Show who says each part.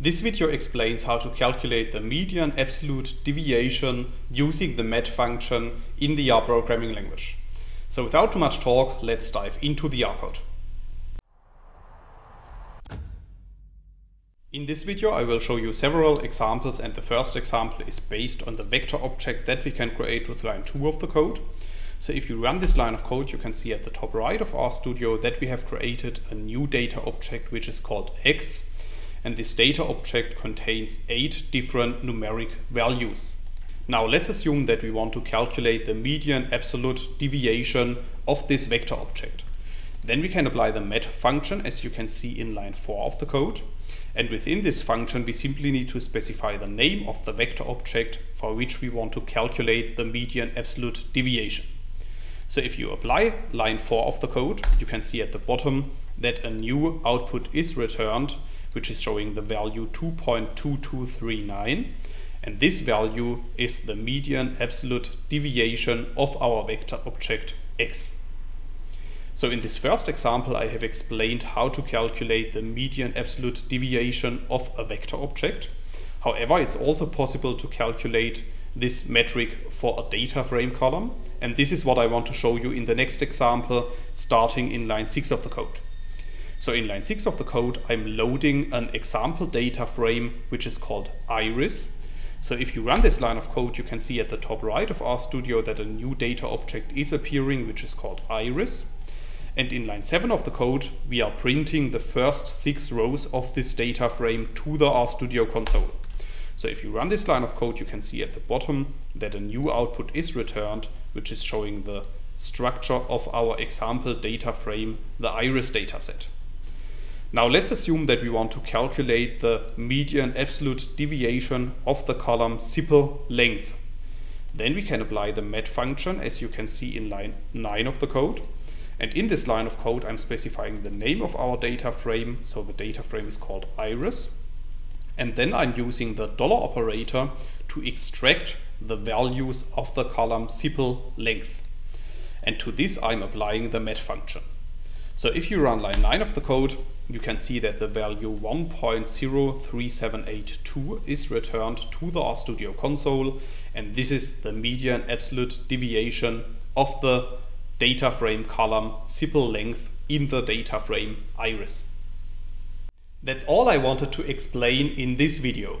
Speaker 1: This video explains how to calculate the median absolute deviation using the mad function in the R programming language. So without too much talk, let's dive into the R code. In this video I will show you several examples and the first example is based on the vector object that we can create with line 2 of the code. So if you run this line of code you can see at the top right of RStudio that we have created a new data object which is called x and this data object contains eight different numeric values. Now let's assume that we want to calculate the median absolute deviation of this vector object. Then we can apply the mad function as you can see in line 4 of the code. And within this function we simply need to specify the name of the vector object for which we want to calculate the median absolute deviation. So if you apply line 4 of the code, you can see at the bottom that a new output is returned which is showing the value 2.2239 and this value is the median absolute deviation of our vector object x. So in this first example I have explained how to calculate the median absolute deviation of a vector object. However, it's also possible to calculate this metric for a data frame column and this is what I want to show you in the next example starting in line 6 of the code. So in line 6 of the code, I'm loading an example data frame, which is called iris. So if you run this line of code, you can see at the top right of RStudio that a new data object is appearing, which is called iris. And in line 7 of the code, we are printing the first six rows of this data frame to the RStudio console. So if you run this line of code, you can see at the bottom that a new output is returned, which is showing the structure of our example data frame, the iris dataset. Now let's assume that we want to calculate the median absolute deviation of the column Sepal length. Then we can apply the mad function as you can see in line 9 of the code. And in this line of code I'm specifying the name of our data frame, so the data frame is called iris. And then I'm using the dollar operator to extract the values of the column Sepal length. And to this I'm applying the mad function. So if you run line 9 of the code, you can see that the value 1.03782 is returned to the RStudio console and this is the median absolute deviation of the data frame column Sepal length in the data frame iris. That's all I wanted to explain in this video.